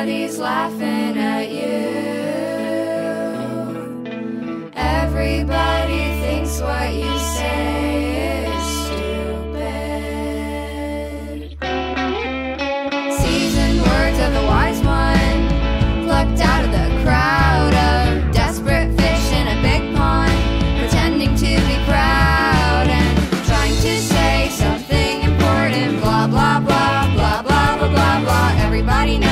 Everybody's laughing at you. Everybody thinks what you say is stupid. Seasoned words of the wise one, plucked out of the crowd of desperate fish in a big pond, pretending to be proud and trying to say something important. Blah blah blah blah blah blah blah blah. Everybody knows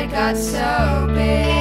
head got so big.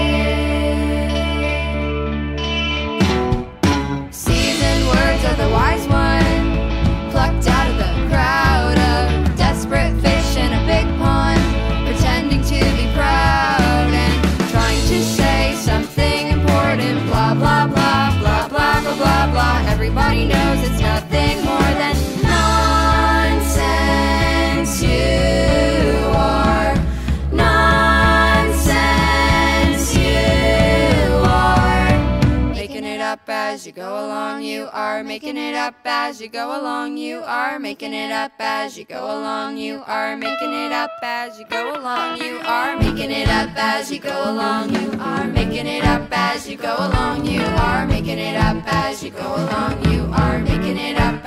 As you go along. You are making it up as you go along. You are making it up as you go along. You are making it up as you go along. You are making it up as you go along. You are making it up as you go along. You are making it up as you go along. You are making it up.